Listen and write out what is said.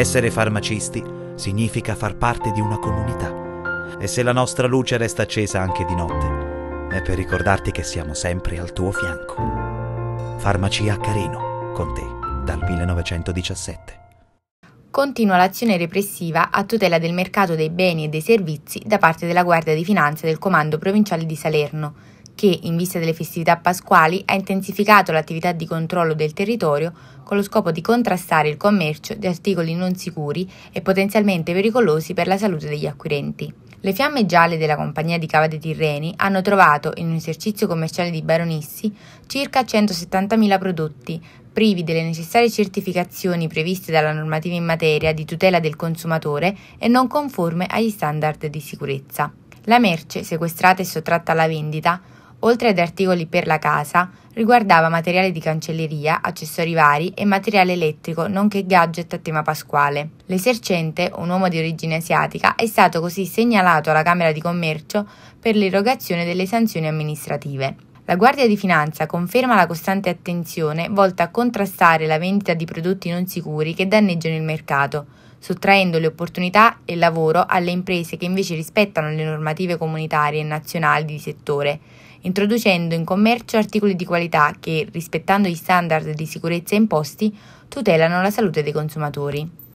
Essere farmacisti significa far parte di una comunità. E se la nostra luce resta accesa anche di notte, è per ricordarti che siamo sempre al tuo fianco. Farmacia Carino, con te, dal 1917. Continua l'azione repressiva a tutela del mercato dei beni e dei servizi da parte della Guardia di Finanza del Comando Provinciale di Salerno, che, in vista delle festività pasquali, ha intensificato l'attività di controllo del territorio con lo scopo di contrastare il commercio di articoli non sicuri e potenzialmente pericolosi per la salute degli acquirenti. Le fiamme gialle della compagnia di Cava dei Tirreni hanno trovato, in un esercizio commerciale di Baronissi, circa 170.000 prodotti, privi delle necessarie certificazioni previste dalla normativa in materia di tutela del consumatore e non conforme agli standard di sicurezza. La merce, sequestrata e sottratta alla vendita, oltre ad articoli per la casa, riguardava materiale di cancelleria, accessori vari e materiale elettrico, nonché gadget a tema pasquale. L'esercente, un uomo di origine asiatica, è stato così segnalato alla Camera di Commercio per l'erogazione delle sanzioni amministrative. La Guardia di Finanza conferma la costante attenzione volta a contrastare la vendita di prodotti non sicuri che danneggiano il mercato, sottraendo le opportunità e il lavoro alle imprese che invece rispettano le normative comunitarie e nazionali di settore introducendo in commercio articoli di qualità che, rispettando gli standard di sicurezza imposti, tutelano la salute dei consumatori.